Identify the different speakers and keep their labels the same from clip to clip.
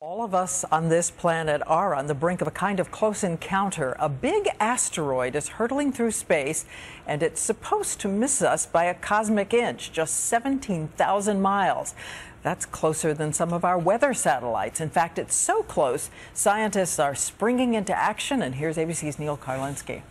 Speaker 1: All of us on this planet are on the brink of a kind of close encounter. A big asteroid is hurtling through space, and it's supposed to miss us by a cosmic inch, just 17,000 miles. That's closer than some of our weather satellites. In fact, it's so close, scientists are springing into action. And here's ABC's Neil Karlinsky.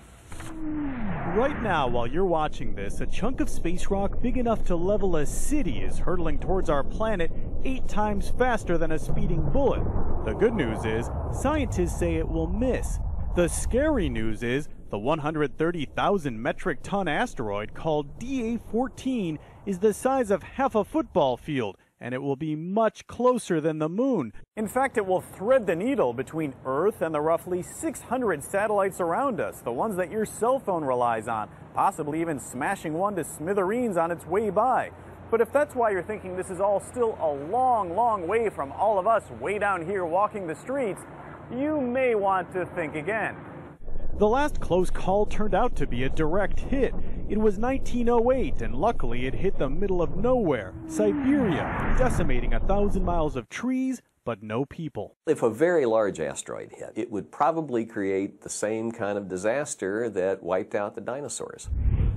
Speaker 2: Right now, while you're watching this, a chunk of space rock big enough to level a city is hurtling towards our planet eight times faster than a speeding bullet. The good news is, scientists say it will miss. The scary news is, the 130,000 metric ton asteroid called DA 14 is the size of half a football field and it will be much closer than the moon. In fact, it will thread the needle between Earth and the roughly 600 satellites around us, the ones that your cell phone relies on, possibly even smashing one to smithereens on its way by. But if that's why you're thinking this is all still a long, long way from all of us way down here walking the streets, you may want to think again. The last close call turned out to be a direct hit. It was 1908, and luckily it hit the middle of nowhere, Siberia, decimating a thousand miles of trees, but no people.
Speaker 3: If a very large asteroid hit, it would probably create the same kind of disaster that wiped out the dinosaurs.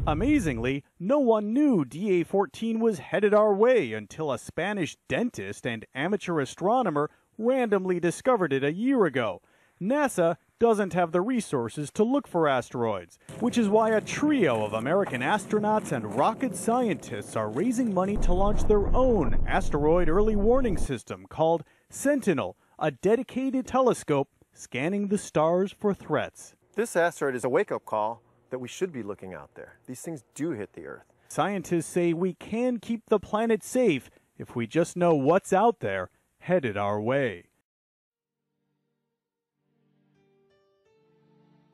Speaker 2: Amazingly, no one knew DA 14 was headed our way until a Spanish dentist and amateur astronomer randomly discovered it a year ago. NASA doesn't have the resources to look for asteroids, which is why a trio of American astronauts and rocket scientists are raising money to launch their own asteroid early warning system called Sentinel, a dedicated telescope scanning the stars for threats.
Speaker 4: This asteroid is a wake up call that we should be looking out there. These things do hit the Earth.
Speaker 2: Scientists say we can keep the planet safe if we just know what's out there headed our way.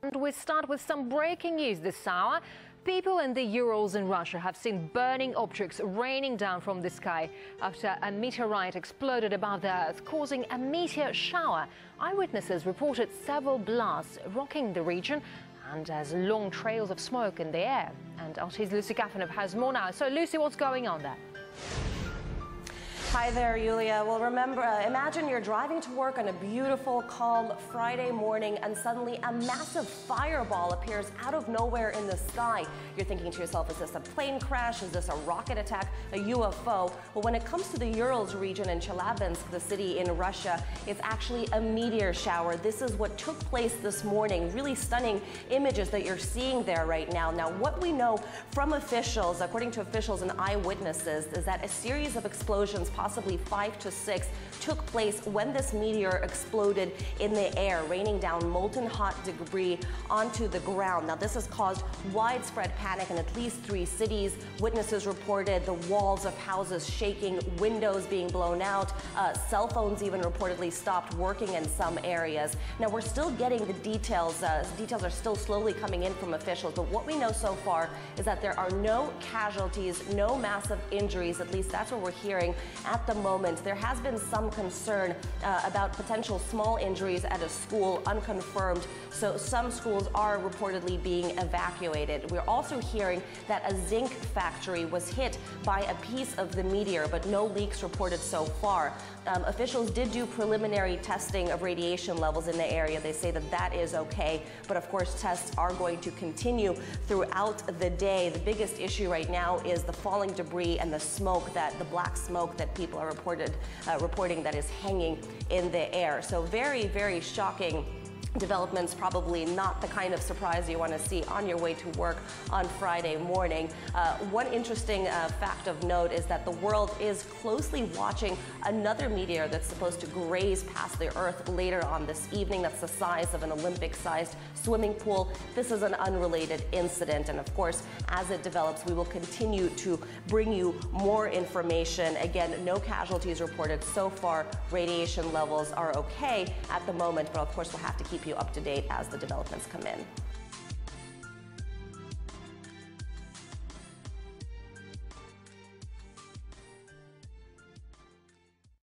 Speaker 5: And we start with some breaking news this hour. People in the Urals in Russia have seen burning objects raining down from the sky after a meteorite exploded above the Earth, causing a meteor shower. Eyewitnesses reported several blasts rocking the region and as long trails of smoke in the air. And RT's Lucy Kafanov has more now. So, Lucy, what's going on there?
Speaker 6: Hi there, Yulia. Well, remember, uh, imagine you're driving to work on a beautiful, calm Friday morning, and suddenly a massive fireball appears out of nowhere in the sky. You're thinking to yourself, is this a plane crash? Is this a rocket attack? A UFO? Well, when it comes to the Urals region in Chelyabinsk, the city in Russia, it's actually a meteor shower. This is what took place this morning. Really stunning images that you're seeing there right now. Now, what we know from officials, according to officials and eyewitnesses, is that a series of explosions possibly five to six, took place when this meteor exploded in the air, raining down molten hot debris onto the ground. Now, this has caused widespread panic in at least three cities. Witnesses reported the walls of houses shaking, windows being blown out, uh, cell phones even reportedly stopped working in some areas. Now, we're still getting the details. Uh, details are still slowly coming in from officials, but what we know so far is that there are no casualties, no massive injuries. At least that's what we're hearing at the moment. There has been some concern uh, about potential small injuries at a school, unconfirmed. So some schools are reportedly being evacuated. We're also hearing that a zinc factory was hit by a piece of the meteor, but no leaks reported so far. Um, officials did do preliminary testing of radiation levels in the area. They say that that is okay, but of course tests are going to continue throughout the day. The biggest issue right now is the falling debris and the smoke that the black smoke that people are reported uh, reporting that is hanging in the air. So very, very shocking developments probably not the kind of surprise you want to see on your way to work on Friday morning. Uh, one interesting uh, fact of note is that the world is closely watching another meteor that's supposed to graze past the Earth later on this evening. That's the size of an Olympic-sized swimming pool. This is an unrelated incident, and of course, as it develops, we will continue to bring you more information. Again, no casualties reported so far. Radiation levels are okay at the moment, but of course, we'll have to keep keep you up to date as the developments come in.